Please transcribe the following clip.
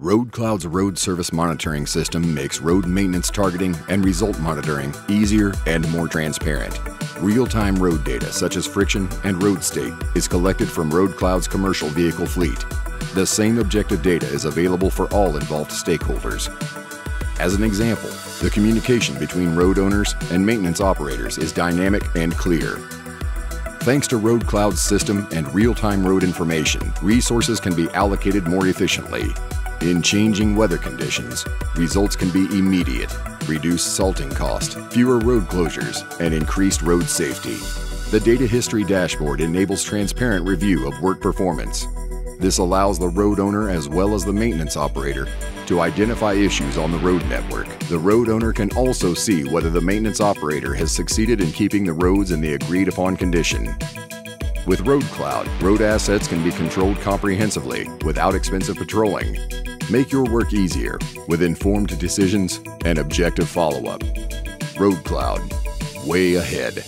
RoadCloud's road service monitoring system makes road maintenance targeting and result monitoring easier and more transparent. Real-time road data such as friction and road state is collected from RoadCloud's commercial vehicle fleet. The same objective data is available for all involved stakeholders. As an example, the communication between road owners and maintenance operators is dynamic and clear. Thanks to RoadCloud's system and real-time road information, resources can be allocated more efficiently in changing weather conditions, results can be immediate, reduced salting cost, fewer road closures, and increased road safety. The Data History Dashboard enables transparent review of work performance. This allows the road owner as well as the maintenance operator to identify issues on the road network. The road owner can also see whether the maintenance operator has succeeded in keeping the roads in the agreed upon condition. With RoadCloud, road assets can be controlled comprehensively without expensive patrolling. Make your work easier with informed decisions and objective follow-up. RoadCloud, way ahead.